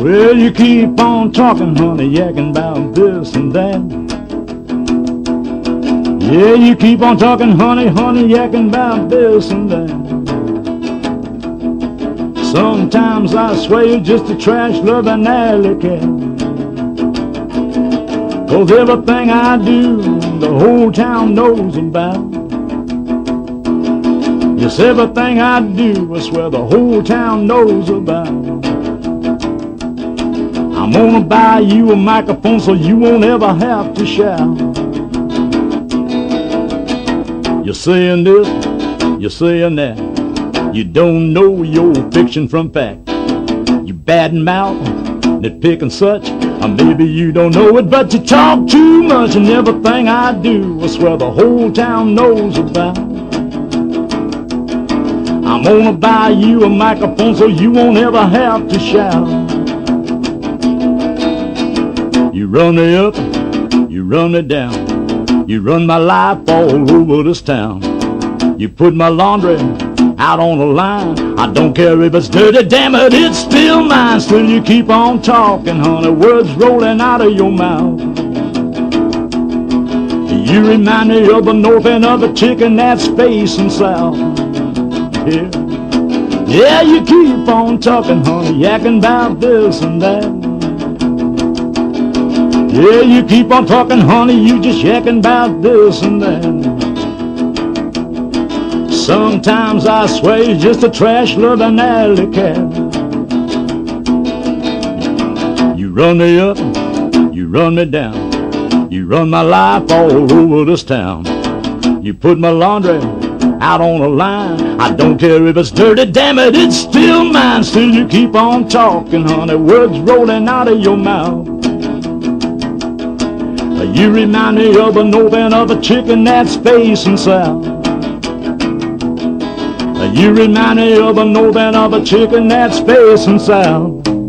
Well, you keep on talking, honey, yakking about this and that. Yeah, you keep on talking, honey, honey, yakking about this and that. Sometimes I swear you're just a trash loving alley cat. Cause everything I do, the whole town knows about. Yes, everything I do, I swear the whole town knows about. I'm gonna buy you a microphone so you won't ever have to shout. You're saying this, you're saying that. You don't know your fiction from fact. You bad mouth, nitpick and such. Or maybe you don't know it, but you talk too much and everything I do, I swear the whole town knows about. I'm gonna buy you a microphone so you won't ever have to shout. You run me up, you run me down. You run my life all over this town. You put my laundry out on the line. I don't care if it's dirty, damn it, it's still mine. Still you keep on talking, honey, words rolling out of your mouth. You remind me of the north and of a chicken that's facing south. Yeah. Yeah, you keep on talking, honey, yakking about this and that. Yeah, you keep on talking, honey, you just yakking about this and that. Sometimes I swear you're just a trash loving alley cat. You run me up, you run me down. You run my life all over this town. You put my laundry out on the line. I don't care if it's dirty, damn it, it's still mine. Still you keep on talking, honey, words rolling out of your mouth. You remind me of the north end of a chicken that's facing south. You remind me of the north end of a chicken that's facing south.